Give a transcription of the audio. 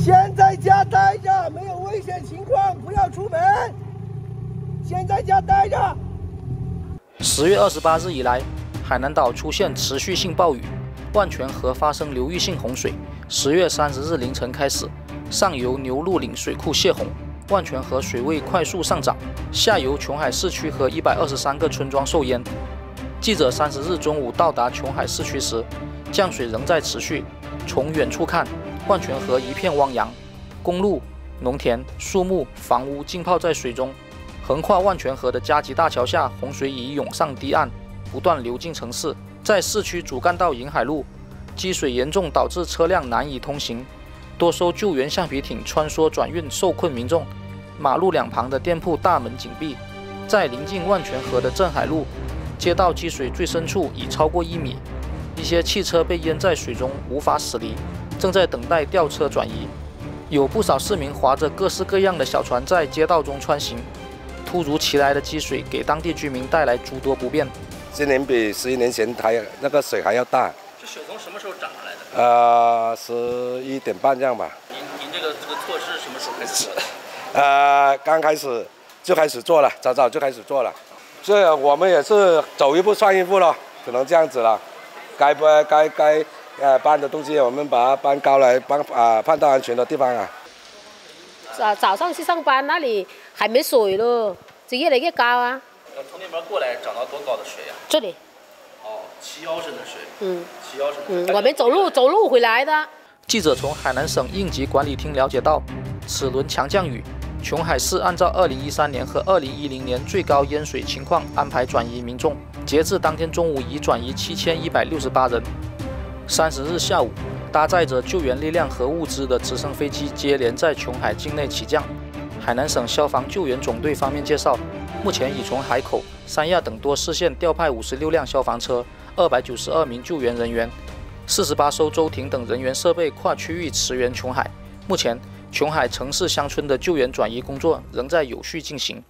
先在家待着，没有危险情况不要出门。先在家待着。十月二十八日以来，海南岛出现持续性暴雨，万泉河发生流域性洪水。十月三十日凌晨开始，上游牛鹿岭水库泄洪，万泉河水位快速上涨，下游琼海市区和一百二十三个村庄受淹。记者三十日中午到达琼海市区时，降水仍在持续。从远处看，万泉河一片汪洋，公路、农田、树木、房屋浸泡在水中。横跨万泉河的加吉大桥下，洪水已涌上堤岸，不断流进城市。在市区主干道银海路，积水严重导致车辆难以通行，多艘救援橡皮艇穿梭转运受困民众。马路两旁的店铺大门紧闭。在临近万泉河的镇海路，街道积水最深处已超过一米。一些汽车被淹在水中，无法驶离，正在等待吊车转移。有不少市民划着各式各样的小船在街道中穿行。突如其来的积水给当地居民带来诸多不便。今年比十一年前还那个水还要大。这水从什么时候涨上来的？呃，十一点半这样吧。您您这个这个措施什么时候开始？呃，刚开始就开始做了，早早就开始做了。这我们也是走一步算一步了，只能这样子了。该不该该呃搬的东西，我们把它搬高来，搬啊搬到安全的地方啊。早早上去上班，那里还没水了，就越来越高啊。从那边过来涨到多高的水呀？这里。哦，齐腰深的水。嗯。齐腰深。嗯，我们走路走路回来的。记者从海南省应急管理厅了解到，此轮强降雨，琼海市按照2013年和2010年最高淹水情况安排转移民众，截至当天中午已转移7168人。三十日下午。搭载着救援力量和物资的直升飞机接连在琼海境内起降。海南省消防救援总队方面介绍，目前已从海口、三亚等多市县调派五十六辆消防车、二百九十二名救援人员、四十八艘舟艇等人员设备跨区域驰援琼海。目前，琼海城市乡村的救援转移工作仍在有序进行。